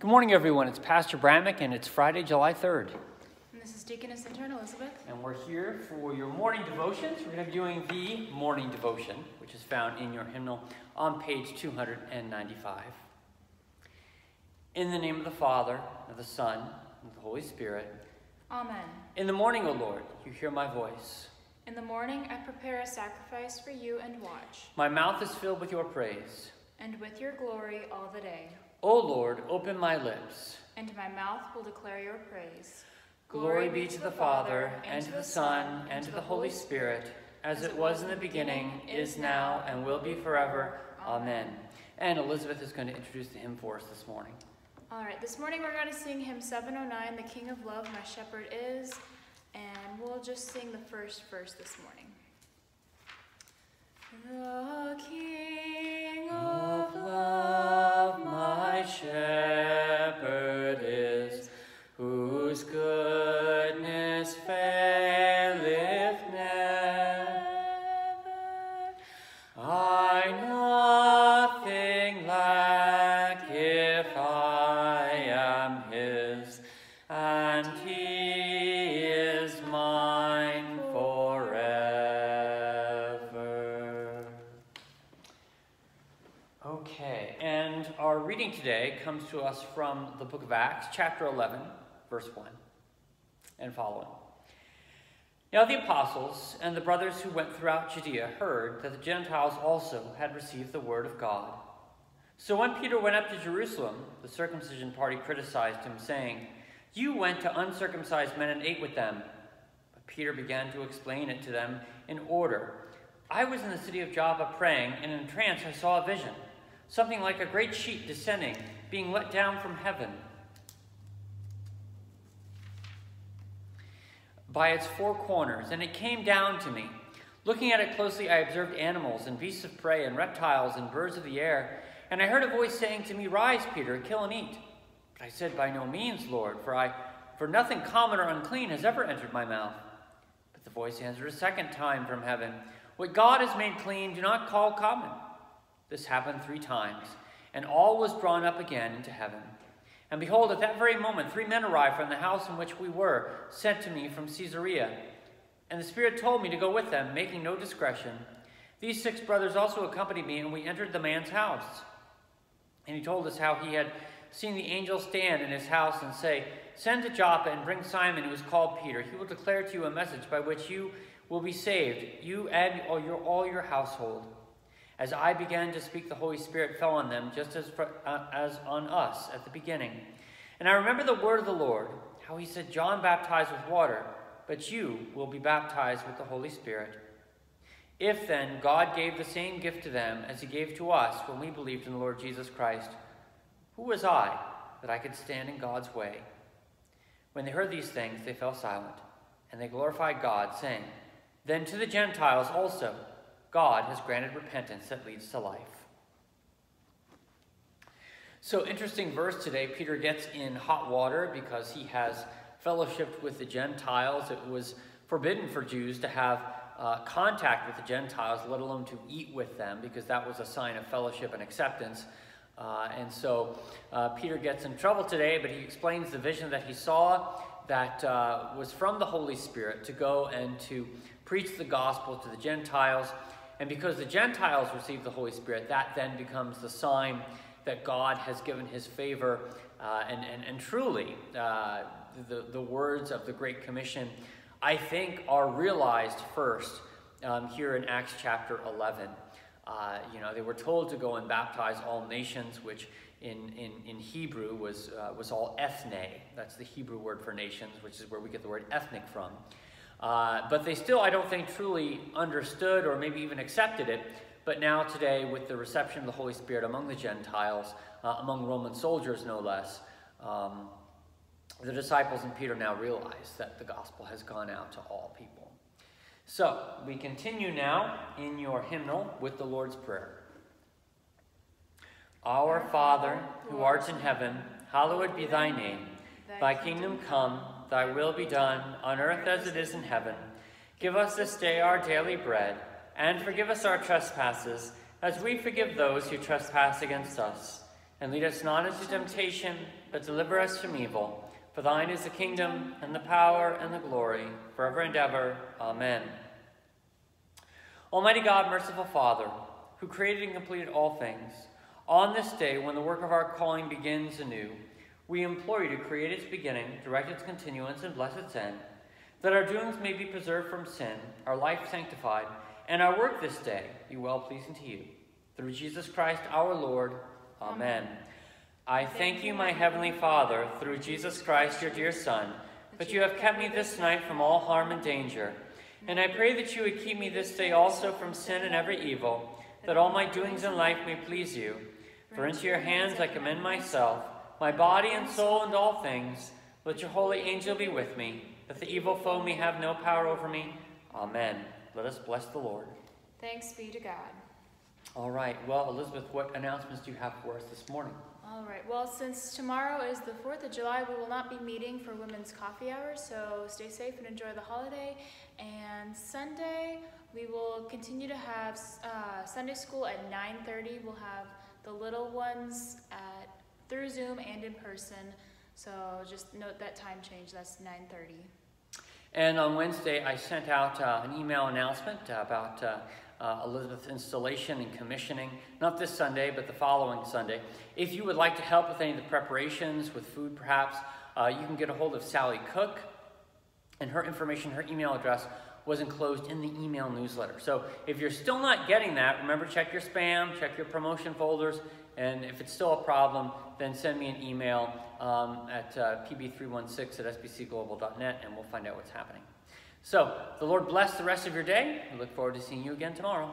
Good morning, everyone. It's Pastor Bramick, and it's Friday, July 3rd. And this is Deaconess Intern Elizabeth. And we're here for your morning devotions. We're going to be doing the morning devotion, which is found in your hymnal on page 295. In the name of the Father, of the Son, and of the Holy Spirit. Amen. In the morning, O Lord, you hear my voice. In the morning I prepare a sacrifice for you and watch, My mouth is filled with your praise. and with your glory all the day. O Lord, open my lips. And my mouth will declare your praise. Glory be to the Father, and to the Son, and to the Holy Spirit, as it was in the beginning, is now, and will be forever. Amen. And Elizabeth is going to introduce the hymn for us this morning. All right, this morning we're going to sing hymn 709, The King of Love, My Shepherd Is, and we'll just sing the first verse this morning. The King of love, my shepherd is, whose goodness faileth never. I nothing lack if I am his, and he today comes to us from the book of Acts, chapter 11, verse 1 and following. Now the apostles and the brothers who went throughout Judea heard that the Gentiles also had received the word of God. So when Peter went up to Jerusalem, the circumcision party criticized him, saying, You went to uncircumcised men and ate with them. But Peter began to explain it to them in order. I was in the city of Joppa praying, and in a trance I saw a vision, something like a great sheet descending, being let down from heaven. by its four corners, and it came down to me. Looking at it closely, I observed animals and beasts of prey and reptiles and birds of the air. And I heard a voice saying to me, Rise, Peter, kill and eat. But I said, By no means, Lord, for I for nothing common or unclean has ever entered my mouth. But the voice answered a second time from heaven, What God has made clean, do not call common. This happened three times, and all was drawn up again into heaven. And behold, at that very moment, three men arrived from the house in which we were, sent to me from Caesarea. And the Spirit told me to go with them, making no discretion. These six brothers also accompanied me, and we entered the man's house. And he told us how he had seen the angel stand in his house and say, Send to Joppa and bring Simon, who is called Peter. He will declare to you a message by which you will be saved, you and all your, all your household. As I began to speak, the Holy Spirit fell on them, just as, for, uh, as on us at the beginning. And I remember the word of the Lord, how he said, John baptized with water, but you will be baptized with the Holy Spirit. If then God gave the same gift to them as he gave to us when we believed in the Lord Jesus Christ, who was I that I could stand in God's way? When they heard these things, they fell silent, and they glorified God, saying, Then to the Gentiles also, God has granted repentance that leads to life. So, interesting verse today. Peter gets in hot water because he has fellowshiped with the Gentiles. It was forbidden for Jews to have uh, contact with the Gentiles, let alone to eat with them, because that was a sign of fellowship and acceptance. Uh, and so uh, Peter gets in trouble today, but he explains the vision that he saw that uh, was from the Holy Spirit to go and to preach the gospel to the Gentiles. And because the Gentiles receive the Holy Spirit, that then becomes the sign that God has given his favor. Uh, and, and, and truly, uh, the, the words of the Great Commission, I think, are realized first um, here in Acts chapter 11. Uh, you know, they were told to go and baptize all nations, which in, in, in Hebrew was, uh, was all ethne. That's the Hebrew word for nations, which is where we get the word ethnic from. Uh, but they still, I don't think, truly understood or maybe even accepted it. But now, today, with the reception of the Holy Spirit among the Gentiles, uh, among Roman soldiers no less, um, the disciples and Peter now realize that the gospel has gone out to all people. So, we continue now in your hymnal with the Lord's Prayer. Our Father, who art in heaven, hallowed be thy name. Thy kingdom come, thy will be done, on earth as it is in heaven. Give us this day our daily bread, and forgive us our trespasses, as we forgive those who trespass against us. And lead us not into temptation, but deliver us from evil. For thine is the kingdom, and the power, and the glory, forever and ever. Amen. Almighty God, merciful Father, who created and completed all things, on this day when the work of our calling begins anew, we implore you to create its beginning, direct its continuance, and bless its end, that our doings may be preserved from sin, our life sanctified, and our work this day be well pleasing to you. Through Jesus Christ our Lord. Amen. I thank you, my heavenly Father, through Jesus Christ, your dear Son, that you have kept me this night from all harm and danger. And I pray that you would keep me this day also from sin and every evil, that all my doings in life may please you. For into your hands I commend myself, my body and soul and all things. Let your holy angel be with me, that the evil foe may have no power over me. Amen. Let us bless the Lord. Thanks be to God. All right. Well, Elizabeth, what announcements do you have for us this morning? All right. Well, since tomorrow is the 4th of July, we will not be meeting for women's coffee hour, so stay safe and enjoy the holiday. And Sunday, we will continue to have uh, Sunday school at 9:30. We'll have the little ones at through Zoom and in person. So just note that time change. That's 9:30. And on Wednesday, I sent out uh, an email announcement about uh, uh, Elizabeth's installation and commissioning, not this Sunday, but the following Sunday. If you would like to help with any of the preparations, with food perhaps, uh, you can get a hold of Sally Cook, and her information, her email address was enclosed in the email newsletter. So if you're still not getting that, remember check your spam, check your promotion folders, and if it's still a problem, then send me an email um, at uh, pb316 at sbcglobal.net and we'll find out what's happening. So, the Lord bless the rest of your day. We look forward to seeing you again tomorrow.